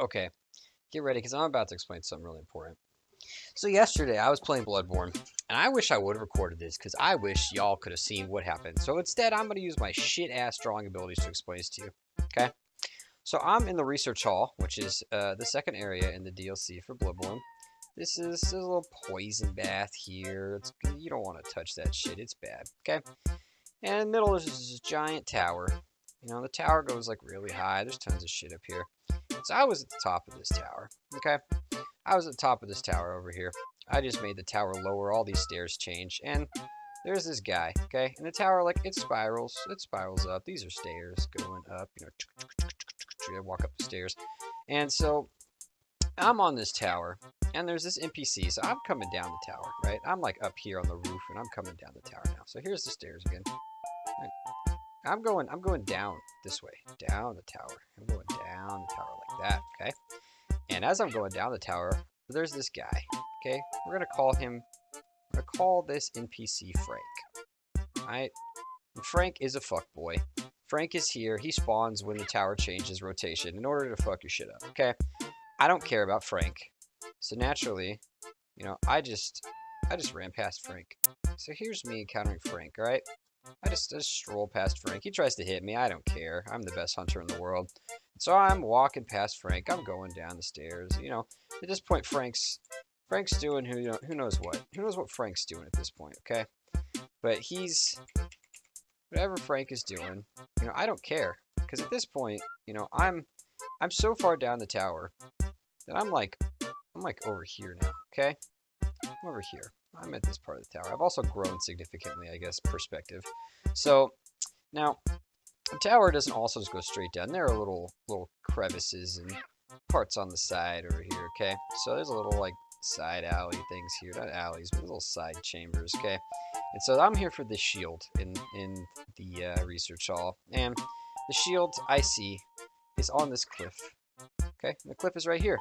Okay, get ready because I'm about to explain something really important. So yesterday I was playing Bloodborne, and I wish I would have recorded this because I wish y'all could have seen what happened. So instead, I'm going to use my shit-ass drawing abilities to explain this to you. Okay? So I'm in the research hall, which is uh, the second area in the DLC for Bloodborne. This is, this is a little poison bath here. It's, you don't want to touch that shit. It's bad. Okay? And in the middle is this giant tower. You know, the tower goes like really high. There's tons of shit up here. So I was at the top of this tower, okay? I was at the top of this tower over here. I just made the tower lower, all these stairs change, and there's this guy, okay? And the tower, like, it spirals, it spirals up. These are stairs going up, you know, I walk up the stairs. And so, I'm on this tower, and there's this NPC, so I'm coming down the tower, right? I'm, like, up here on the roof, and I'm coming down the tower now. So here's the stairs again. I'm going, I'm going down this way, down the tower. I'm going down the tower that, okay? And as I'm going down the tower, there's this guy, okay? We're gonna call him, we're gonna call this NPC Frank, alright? Frank is a fuck boy. Frank is here, he spawns when the tower changes rotation in order to fuck your shit up, okay? I don't care about Frank. So naturally, you know, I just, I just ran past Frank. So here's me encountering Frank, alright? I just, I just stroll past Frank. He tries to hit me. I don't care. I'm the best hunter in the world. So I'm walking past Frank. I'm going down the stairs. You know, at this point, Frank's Frank's doing who you know who knows what. Who knows what Frank's doing at this point? Okay, but he's whatever Frank is doing. You know, I don't care because at this point, you know, I'm I'm so far down the tower that I'm like I'm like over here now. Okay, I'm over here. I'm at this part of the tower. I've also grown significantly, I guess, perspective. So now the tower doesn't also just go straight down. There are little little crevices and parts on the side over here, okay? So there's a little like side alley things here. Not alleys, but little side chambers, okay? And so I'm here for the shield in, in the uh, research hall. And the shield I see is on this cliff, okay? And the cliff is right here.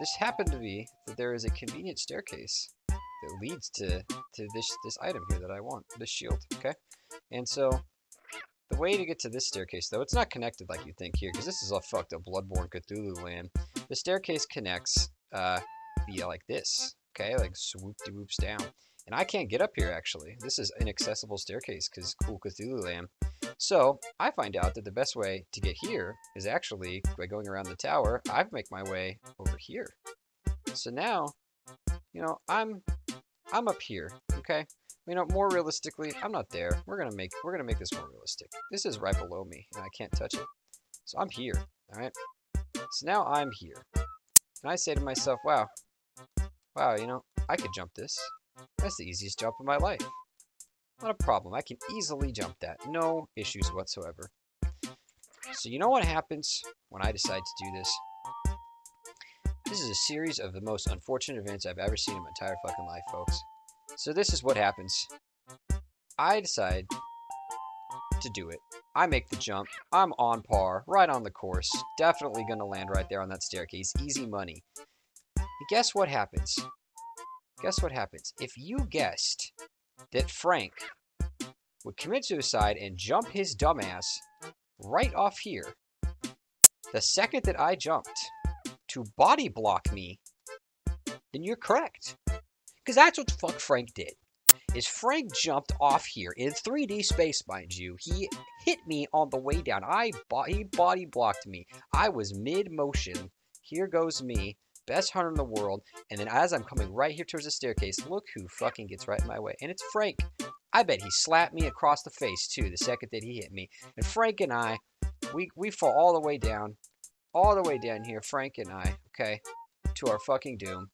This happened to be that there is a convenient staircase that leads to, to this, this item here that I want, this shield, okay? And so, the way to get to this staircase, though, it's not connected like you think here, because this is a fucked up Bloodborne Cthulhu land. The staircase connects uh, via like this, okay? Like swoop-de-whoops down. And I can't get up here, actually. This is inaccessible staircase, because cool Cthulhu land. So, I find out that the best way to get here is actually by going around the tower. I make my way over here. So now, you know, I'm I'm up here, okay? You know, more realistically, I'm not there. We're gonna make we're gonna make this more realistic. This is right below me, and I can't touch it. So I'm here, alright? So now I'm here. And I say to myself, wow, wow, you know, I could jump this. That's the easiest jump of my life. Not a problem. I can easily jump that. No issues whatsoever. So you know what happens when I decide to do this? This is a series of the most unfortunate events I've ever seen in my entire fucking life, folks. So this is what happens. I decide to do it. I make the jump. I'm on par, right on the course. Definitely gonna land right there on that staircase. Easy money. And guess what happens? Guess what happens? If you guessed that Frank would commit suicide and jump his dumbass right off here, the second that I jumped to body block me, then you're correct. Because that's what fuck Frank did. Is Frank jumped off here in 3D space, mind you. He hit me on the way down. I bo he body blocked me. I was mid motion. Here goes me, best hunter in the world. And then as I'm coming right here towards the staircase, look who fucking gets right in my way. And it's Frank. I bet he slapped me across the face too the second that he hit me. And Frank and I, we we fall all the way down, all the way down here. Frank and I, okay, to our fucking doom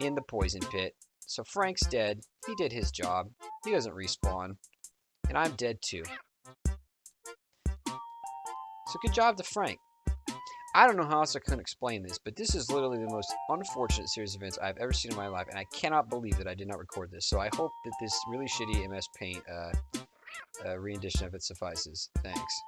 in the poison pit. So Frank's dead. He did his job. He doesn't respawn. And I'm dead too. So good job to Frank. I don't know how else I can explain this, but this is literally the most unfortunate series of events I've ever seen in my life, and I cannot believe that I did not record this. So I hope that this really shitty MS Paint uh, uh, rendition of it suffices. Thanks.